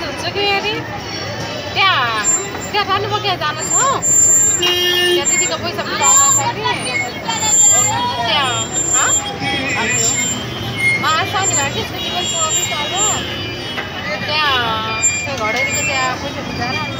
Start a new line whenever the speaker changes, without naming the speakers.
Confuse हुन्छु कि अरे त्यहाँ त्यहाँ रानी बगिया जानु छ त्यहाँ दिदीको पैसा कि? त्यहाँ शनिबार के छुट्टी पनि छ त्यहाँ त्यो घडेरीको त्यहाँ पैसा बुझाएर